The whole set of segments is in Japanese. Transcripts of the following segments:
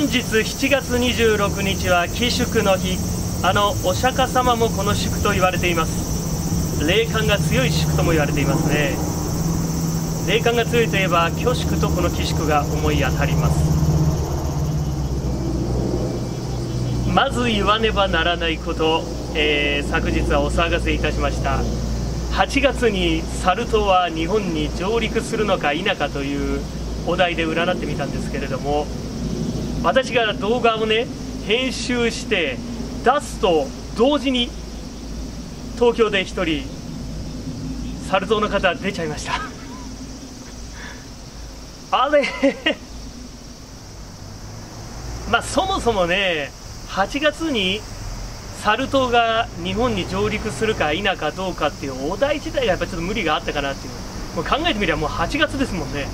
本日7月26日は寄宿の日。あのお釈迦様もこの宿と言われています。霊感が強い宿とも言われていますね。霊感が強いといえば虚宿とこの寄宿が思い当たります。まず言わねばならないこと、えー、昨日はお騒がせいたしました。8月にサル痘は日本に上陸するのか否かというお題で占ってみたんですけれども私が動画をね編集して出すと同時に東京で1人サル痘の方出ちゃいました。あれ？まあそもそもね8月にサル痘が日本に上陸するか否かどうかっていうお題自体がやっぱちょっと無理があったかなっていう。もう考えてみればもう8月ですもんね。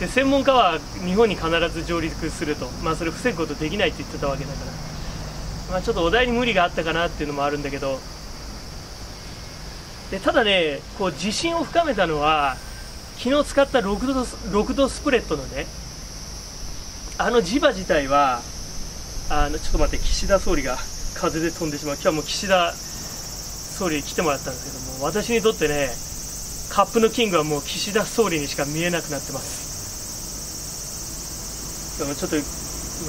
で専門家は日本に必ず上陸すると、まあ、それ防ぐことできないって言ってたわけだから、まあ、ちょっとお題に無理があったかなっていうのもあるんだけど。でただねこう自信を深めたのは昨日使った6度 ,6 度スプレッドのねあの磁場自体はあのちょっと待って岸田総理が風で飛んでしまう。今日はもう岸田総理に来てもらったんですけども私にとってねカップのキングはもう岸田総理にしか見えなくなってます。ちょっと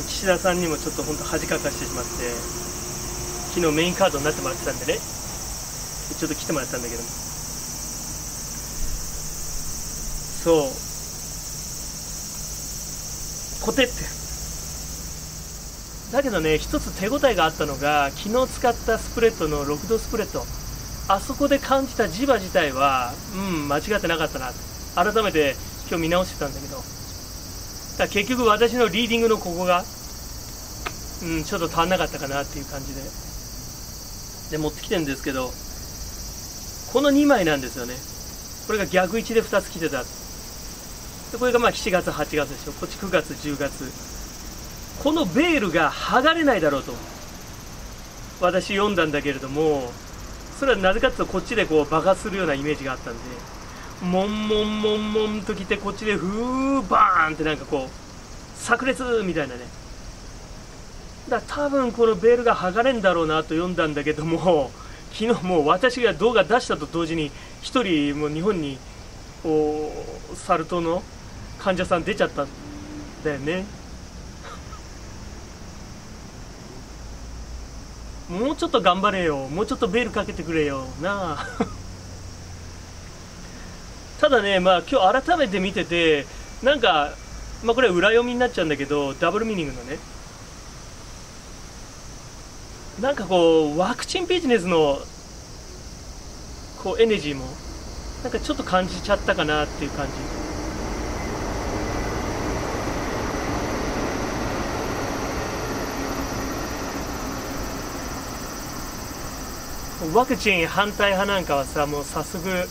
岸田さんにもちょっと本当恥かかしてしまって昨日メインカードになってもらってたんでね。ちょっと来てもらったんだけど。もそう。コテって。だけどね一つ手応えがあったのが昨日使ったスプレッドの6度スプレッド。あそこで感じた磁場自体はうん間違ってなかったな。改めて今日見直してたんだけど。だ結局私のリーディングのここが、うん、ちょっと足んなかったかなっていう感じで。で持ってきてるんですけどこの2枚なんですよね。これが逆位置で2つ来てた。でこれがまあ7月8月でしょ。こっち9月10月。このベールが剥がれないだろうと。私読んだんだけれどもそれはなぜかというとこっちでこう爆発するようなイメージがあったんで。もんもんもんもんと来てこっちでふーバーンってなんかこう炸裂みたいなね。だ多分このベールが剥がれんだろうなと読んだんだけども昨日もう私が動画出したと同時に1人もう日本にこうサル痘の患者さん出ちゃったんだよね。もうちょっと頑張れよ。もうちょっとベールかけてくれよ。なあ。だね、まあ、今日改めて見てて、なんか、まあ、これ裏読みになっちゃうんだけど、ダブルミーニングのね、なんかこう、ワクチンビジネスのこうエネジーも、なんかちょっと感じちゃったかなっていう感じ。ワクチン反対派なんかはさ、もう早速、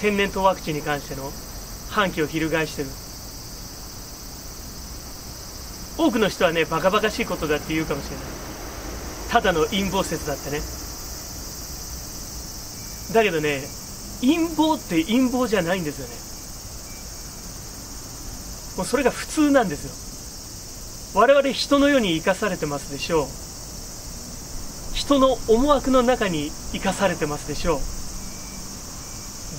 天然痘ワクチンに関しての反旗を翻してる。多くの人はねバカバカしいことだって言うかもしれない。ただの陰謀説だってね。だけどね陰謀って陰謀じゃないんですよね。もうそれが普通なんですよ。我々人の世に生かされてますでしょう。人の思惑の中に生かされてますでしょう。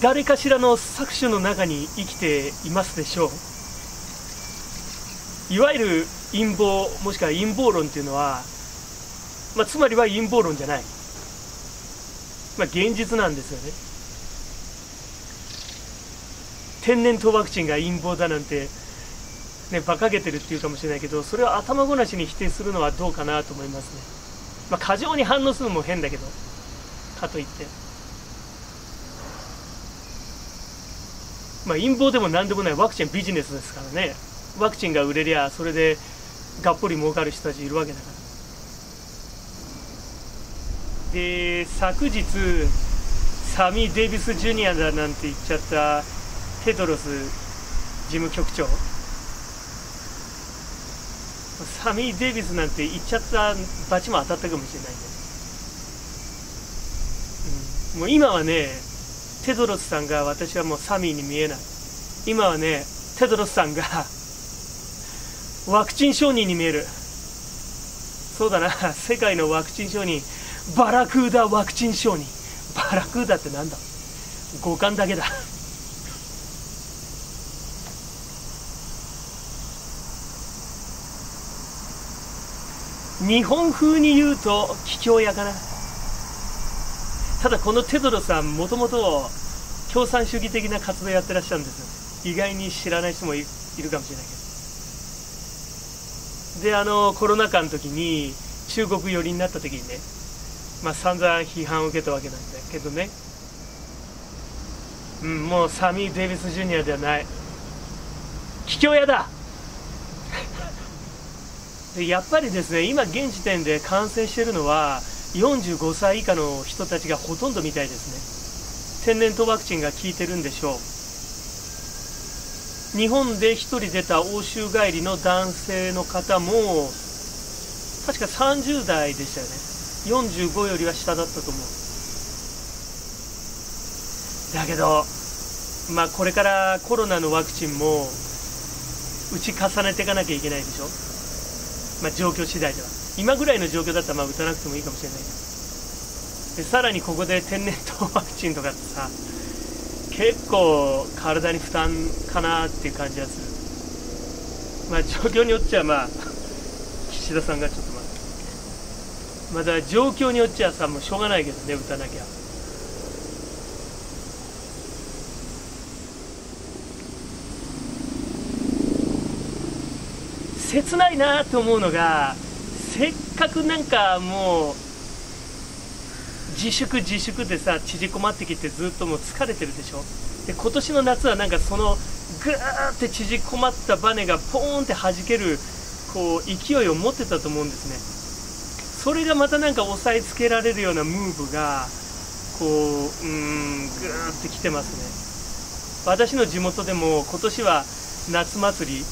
誰かしらの搾取の中に生きていますでしょう。いわゆる陰謀もしくは陰謀論っていうのは、まあ、つまりは陰謀論じゃない、まあ、現実なんですよね。天然痘ワクチンが陰謀だなんてね馬鹿げてるっていうかもしれないけどそれを頭ごなしに否定するのはどうかなと思いますね。まあ過剰に反応するのも変だけどかといって。まあ、陰謀でも何でもないワクチンビジネスですからね。ワクチンが売れりゃそれでがっぽり儲かる人たちいるわけだから。で昨日サミー・デイビス・ジュニアだなんて言っちゃったテドロス事務局長。サミー・デイビスなんて言っちゃったバチも当たったかもしれないね、うん、もう今はねテドロスさんが私はもうサミーに見えない。今はねテドロスさんが ワクチン承認に見える。そうだな。世界のワクチン承認バラクーダワクチン承認バラクーダってなんだ？五感だけだ。日本風に言うと桔梗屋かな。ただこのテドロさんもともと共産主義的な活動やってらっしゃるんです。よ意外に知らない人もいるかもしれないけど。であのコロナ禍の時に中国寄りになった時にねまあ散々批判を受けたわけなんだけどね。うんもうサミー・デイビス・ジュニアではない。桔梗屋だ！でやっぱりですね今現時点で感染しているのは45歳以下の人たちがほとんどみたいですね。天然痘ワクチンが効いてるんでしょう。日本で1人出た欧州帰りの男性の方も確か30代でしたよね。45よりは下だったと思う。だけどまあこれからコロナのワクチンも打ち重ねていかなきゃいけないでしょ。まあ、状況次第では。今ぐらいの状況だったらまあ打たなくてもいいかもしれない。けどでさらにここで天然痘ワクチンとかってさ結構体に負担かなっていう感じがする。まあ状況によっちゃまあ岸田さんがちょっとまあまだ状況によっちゃさもうしょうがないけどね打たなきゃ。切ないなと思うのがせっかくなんかもう自粛自粛でさ縮こまってきてずっともう疲れてるでしょ？で今年の夏はなんかそのぐーって縮こまったバネがポーンって弾けるこう勢いを持ってたと思うんですね。それがまたなんか押さえつけられるようなムーブがこううんぐーってきてますね。私の地元でも今年は夏祭り。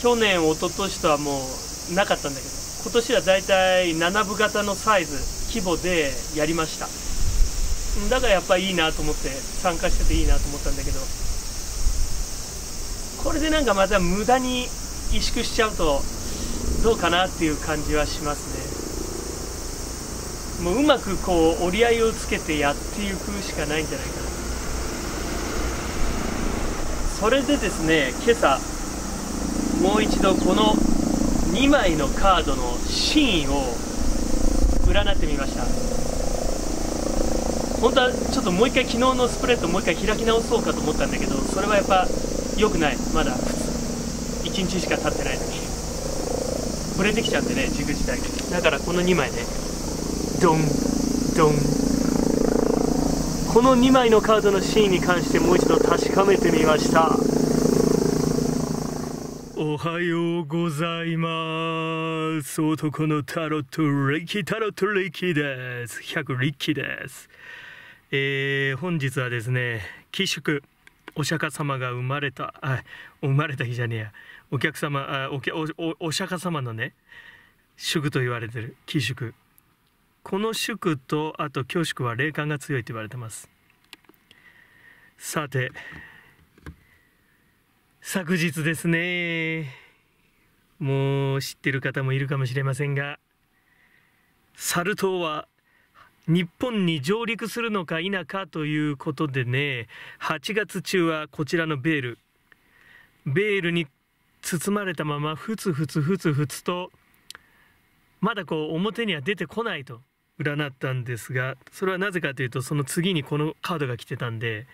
去年、一昨年とはもうなかったんだけど、今年はだいたい7部型のサイズ、規模でやりました。だからやっぱいいなと思って、参加してていいなと思ったんだけど、これでなんかまた無駄に萎縮しちゃうと、どうかなっていう感じはしますね。もううまくこう折り合いをつけてやっていくしかないんじゃないかな。それでですね、今朝、もう一度この2枚のカードの真意を占ってみました。本当はちょっともう一回昨日のスプレッドもう一回開き直そうかと思ったんだけどそれはやっぱ良くない。まだ1日しか経ってないのにブレてきちゃってね軸自体が。だからこの2枚ねドンドン。この2枚のカードの真意に関してもう一度確かめてみました。おはようございます。男のタロット、レキタロットレキです。100リッキです。えー、本日はですね、寄宿、お釈迦様が生まれた、あ、生まれた日じゃねえや、お客様、あおおお釈迦様のね、祝と言われてる寄宿。この祝と、あと恐縮は霊感が強いと言われてます。さて、昨日ですね。もう知ってる方もいるかもしれませんがサル痘は日本に上陸するのか否かということでね8月中はこちらのベール。ベールに包まれたままふつふつふつふつとまだこう表には出てこないと占ったんですがそれはなぜかというとその次にこのカードが来てたんで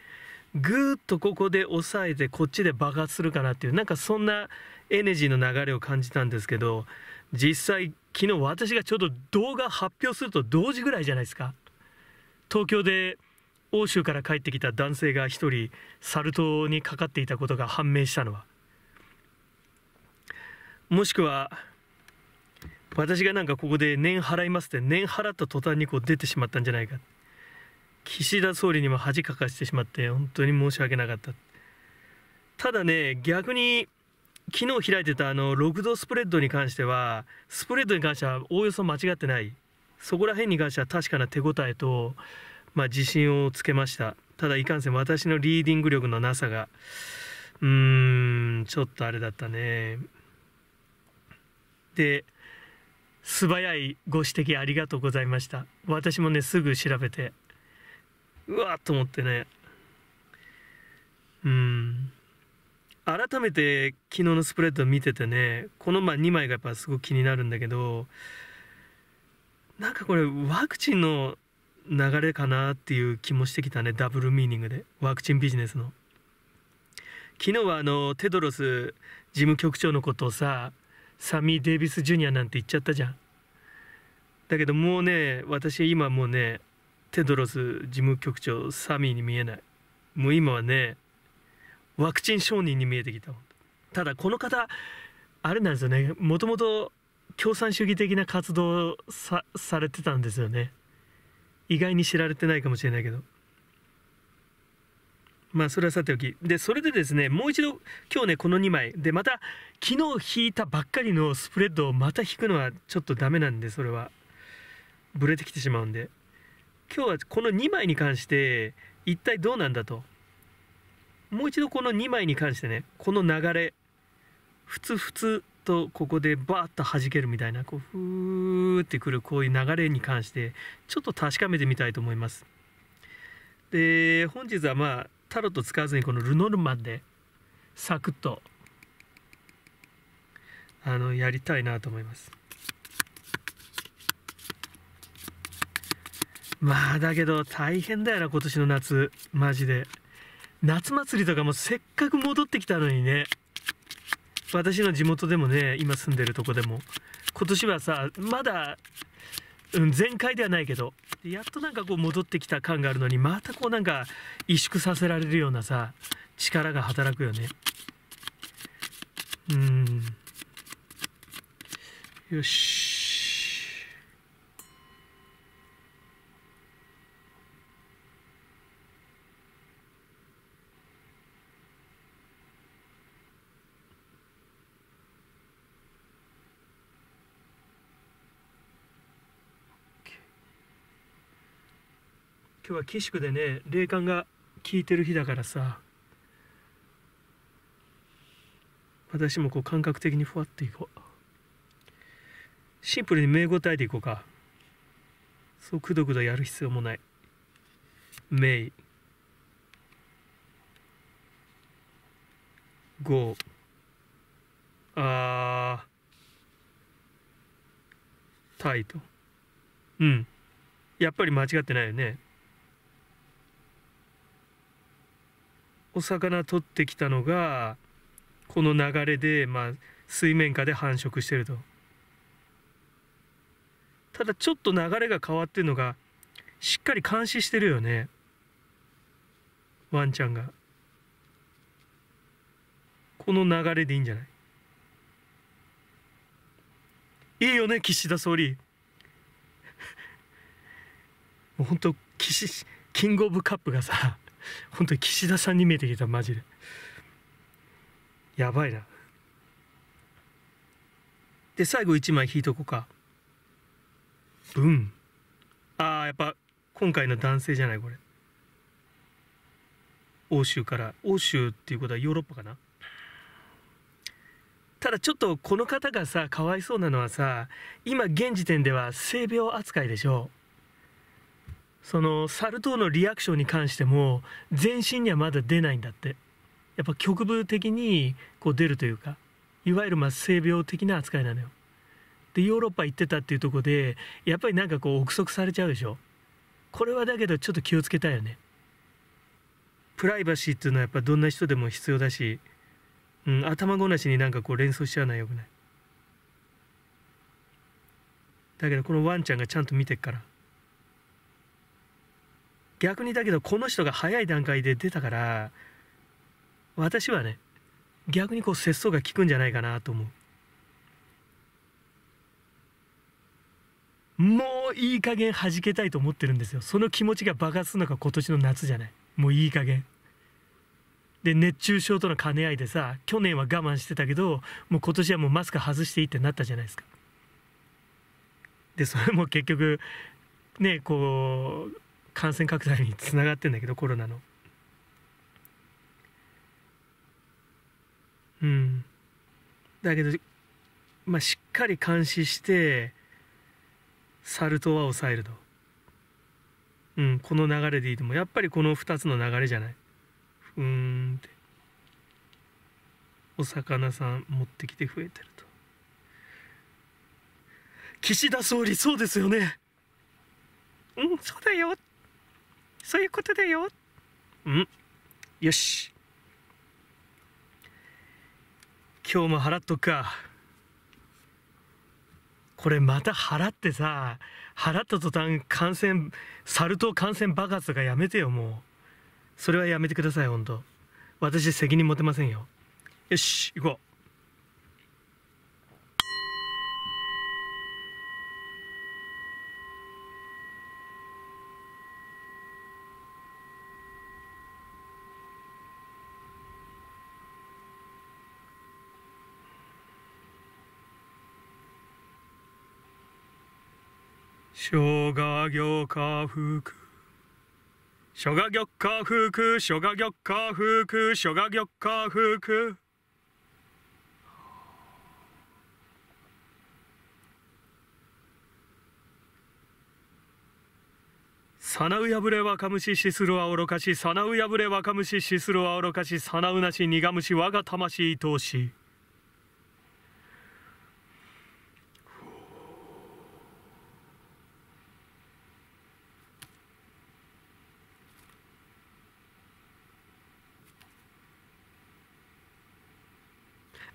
ぐーっとここで押さえてこっちで爆発するかなっていうなんかそんなエネジーの流れを感じたんですけど実際昨日私がちょうど動画発表すると同時ぐらいじゃないですか。東京で欧州から帰ってきた男性が1人サル痘にかかっていたことが判明したのは。もしくは私がなんかここで年払いますって年払った途端にこう出てしまったんじゃないか。岸田総理にも恥かかしてしまって本当に申し訳なかった。ただね逆に昨日開いてたあの6度スプレッドに関してはスプレッドに関してはおおよそ間違ってない。そこら辺に関しては確かな手応えと、まあ、自信をつけました。ただいかんせん私のリーディング力のなさがうーんちょっとあれだったね。で素早いご指摘ありがとうございました。私もねすぐ調べてうわっと思ってね。うん。改めて昨日のスプレッド見ててねこの2枚がやっぱすごく気になるんだけどなんかこれワクチンの流れかなっていう気もしてきたね。ダブルミーニングで。ワクチンビジネスの。昨日はあのテドロス事務局長のことをさサミー・デイビス・ジュニアなんて言っちゃったじゃん。だけどもうね私今もうねテドロス事務局長サミーに見えない。もう今はねワクチン承認に見えてきたただこの方あれなんですよね。もともと共産主義的な活動さされてたんですよね。意外に知られてないかもしれないけど。まあそれはさておき。でそれでですねもう一度今日ねこの2枚。でまた昨日引いたばっかりのスプレッドをまた引くのはちょっとダメなんでそれは。ブレてきてしまうんで。今日はこの2枚に関して一体どうなんだと。もう一度この2枚に関してねこの流れふつふつとここでバーッと弾けるみたいなこうふーってくるこういう流れに関してちょっと確かめてみたいと思います。で本日はまあタロット使わずにこのルノルマンでサクッとあのやりたいなと思います。まあだけど大変だよな今年の夏。マジで。夏祭りとかもせっかく戻ってきたのにね。私の地元でもね今住んでるとこでも。今年はさまだ、うん、全開ではないけどやっとなんかこう戻ってきた感があるのにまたこうなんか萎縮させられるようなさ力が働くよね。うん。よし。今日は岸宿でね霊感が効いてる日だからさ。私もこう感覚的にふわっといこう。シンプルに目答えていこうか。そうくどくどやる必要もない。メイゴー。あタイとうん。やっぱり間違ってないよね。お魚取ってきたのがこの流れで、まあ、水面下で繁殖してると。ただちょっと流れが変わってるのがしっかり監視してるよね。ワンちゃんが。この流れでいいんじゃない？いいよね岸田総理。もう本当岸キングオブカップがさ。本当に岸田さんに見えてきたマジで。やばいな。で最後1枚引いとこうか。ブン。ああやっぱ今回の男性じゃないこれ。欧州から。欧州っていうことはヨーロッパかな。ただちょっとこの方がさかわいそうなのはさ今現時点では性病扱いでしょ。そのサル痘のリアクションに関しても全身にはまだ出ないんだって。やっぱ局部的にこう出るというかいわゆるまあ性病的な扱いなのよ。でヨーロッパ行ってたっていうとこでやっぱりなんかこう憶測されちゃうでしょ。これはだけどちょっと気をつけたいよね。プライバシーっていうのはやっぱどんな人でも必要だし、うん、頭ごなしになんかこう連想しちゃうのはよくない。だけどこのワンちゃんがちゃんと見てっから。逆にだけどこの人が早い段階で出たから私はね逆にこう節操が効くんじゃないかなと思う。もういい加減弾けたいと思ってるんですよ。その気持ちが爆発するのが今年の夏じゃない。もういい加減。で熱中症との兼ね合いでさ去年は我慢してたけどもう今年はもうマスク外していいってなったじゃないですか。でそれも結局ねこう感染拡大につながってんだけどコロナのうんだけどまあ、しっかり監視してサル痘は抑えると。うん、この流れでいいと思う。やっぱりこの2つの流れじゃない？ふーんって。お魚さん持ってきて増えてると。岸田総理、そうですよね。うん、そうだよ。そういうことだよ。うん、よし。今日も払っとくか。これまた払ってさ、払った途端感染、サル痘感染爆発とかやめてよ、もう。それはやめてください、ほんと。私責任持てませんよ。よし、行こう。諸賀魚家福諸賀魚家福諸賀魚家福諸賀魚家福さなうやぶれ若虫しするは愚かしさなうやぶれ若虫しするは愚かしさなうなし苦虫我が魂愛しい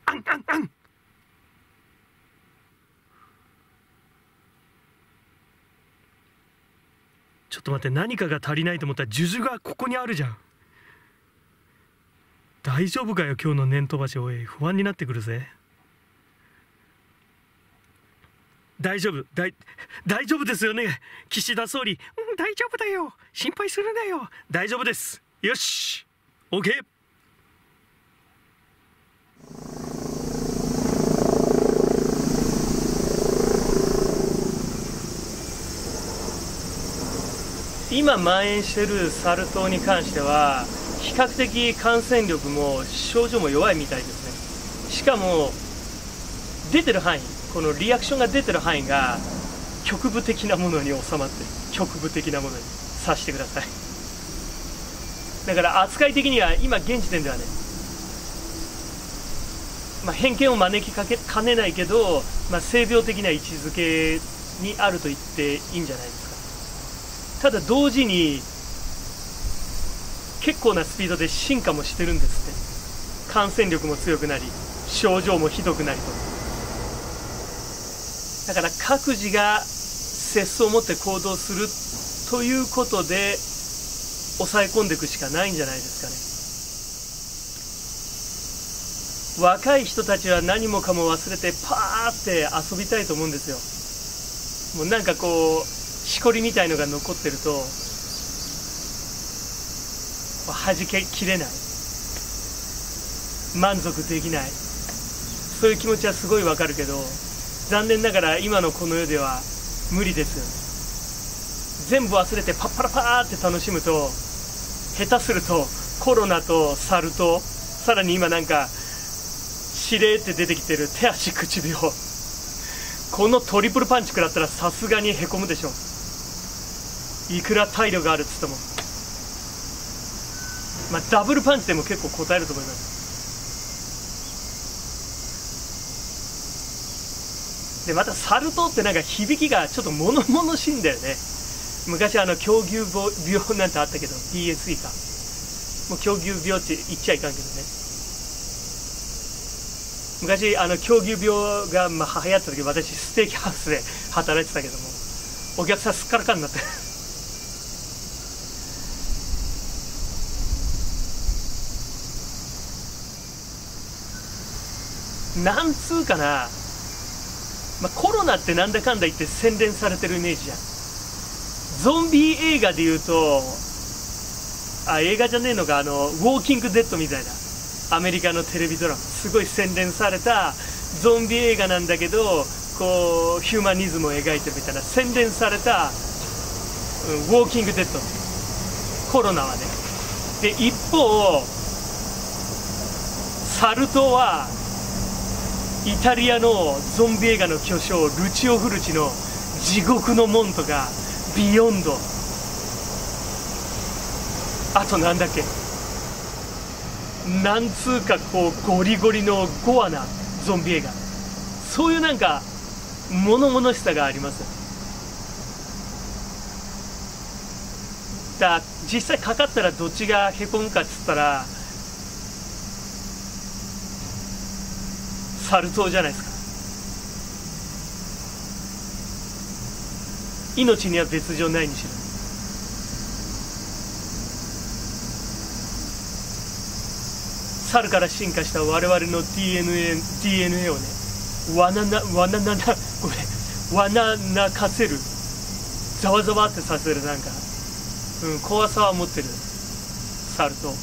あんあんあんちょっと待って何かが足りないと思ったら数珠がここにあるじゃん。大丈夫かよ今日の念飛ばしおい不安になってくるぜ。大丈夫。大大丈夫ですよね。岸田総理、うん、大丈夫だよ。心配するなよ。大丈夫です。よし。OK 今蔓延しているサル痘に関しては比較的感染力も症状も弱いみたいですね。しかも出てる範囲このリアクションが出てる範囲が局部的なものに収まって局部的なものにさしてください。だから扱い的には今現時点ではね、まあ、偏見を招きかけかねないけど、まあ、性病的な位置づけにあると言っていいんじゃないですか。ただ同時に結構なスピードで進化もしてるんですって。感染力も強くなり症状もひどくなりと。だから各自が節操を持って行動するということで抑え込んでいくしかないんじゃないですかね。若い人たちは何もかも忘れてパーって遊びたいと思うんですよ。もうなんかこうしこりみたいのが残ってると弾けきれない。満足できない。そういう気持ちはすごいわかるけど残念ながら今のこの世では無理です。よね全部忘れてパッパラパーって楽しむと下手するとコロナとサルとさらに今なんか指令って出てきてる手足口病。このトリプルパンチ食らったらさすがにへこむでしょ。いくら体力があるっつっても。まあダブルパンチでも結構答えると思います。でまたサル痘ってなんか響きがちょっと物々しいんだよね。昔あの狂牛病なんてあったけど PSE か。もう狂牛病って言っちゃいかんけどね。昔あの狂牛病がまあ流行った時私ステーキハウスで働いてたけどもお客さんすっからかんになって。なんつうかな、まあ、コロナってなんだかんだ言って洗練されてるイメージじゃん。ゾンビ映画で言うとあ映画じゃねえのかあのウォーキングデッドみたいな。アメリカのテレビドラマ。すごい洗練されたゾンビ映画なんだけどこうヒューマニズムを描いてるみたいな。洗練された、うん、ウォーキングデッド。コロナはね。で一方サル痘はイタリアのゾンビ映画の巨匠ルチオ・フルチの「地獄の門」とか「ビヨンド」あとなんだっけ？なんつうかこうゴリゴリのゴアなゾンビ映画。そういうなんか物々しさがあります。だ実際かかったらどっちがへこむかっつったらサル痘じゃないですか。命には別状ないにしろ。猿から進化した我々の DNA, DNA をねわななわなななごめんわななかせる。ざわざわってさせるなんか、うん、怖さは持ってる。猿と。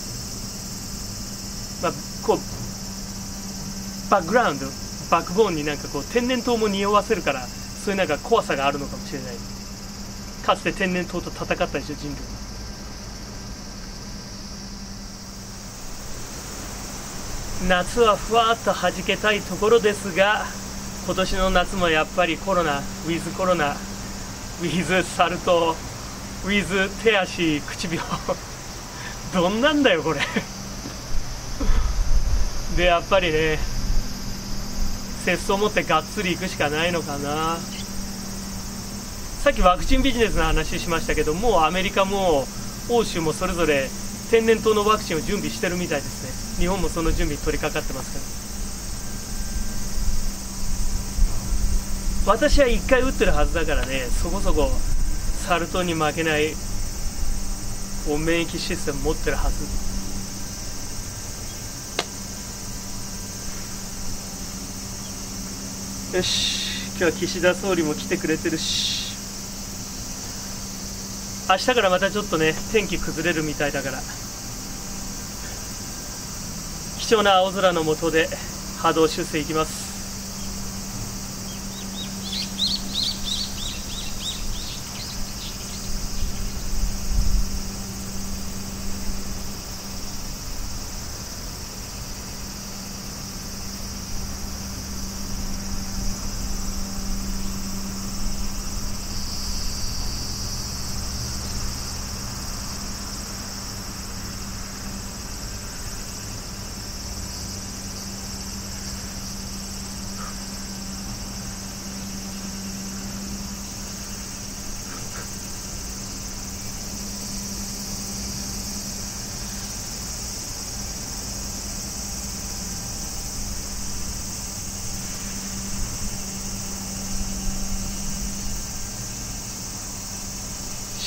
まあこうバックグラウンドバックボーンになんかこう天然痘も匂わせるからそういうなんか怖さがあるのかもしれない。かつて天然痘と戦ったでしょ人類。夏はふわっと弾けたいところですが今年の夏もやっぱりコロナウィズコロナウィズサルトウィズ手足口病。どんなんだよこれ。でやっぱりね節操を持ってがっつりいくしかないのかな。さっきワクチンビジネスの話しましたけどもうアメリカも欧州もそれぞれ天然痘のワクチンを準備してるみたいですね。日本もその準備取り掛かってますから。私は1回打ってるはずだからねそこそこサル痘に負けない免疫システム持ってるはず。よし。今日は岸田総理も来てくれてるし。明日からまたちょっとね天気崩れるみたいだから。貴重な青空の下で波動修正いきます。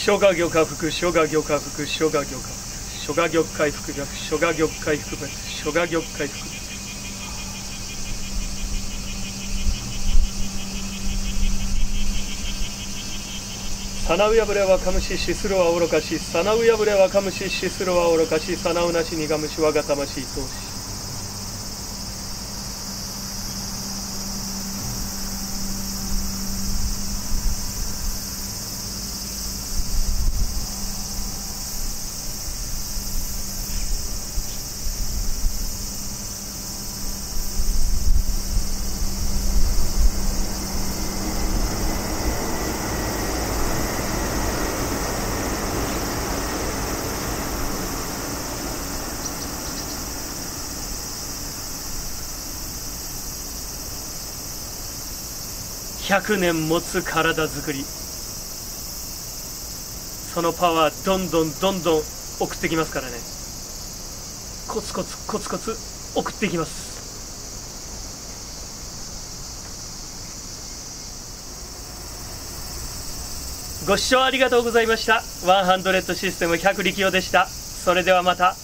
諸賀魚下腹諸賀魚下腹諸賀魚下腹諸賀魚回復逆諸賀魚回復別諸賀魚回復。サナウヤブレはかむししするは愚かしサナウヤブレはかむししするは愚かしサナウなしにがむし我が魂通し100年持つ体づくりそのパワーどんどんどんどん送ってきますからねコツコツコツコツ送っていきますご視聴ありがとうございました。100システム100力用でした。それではまた。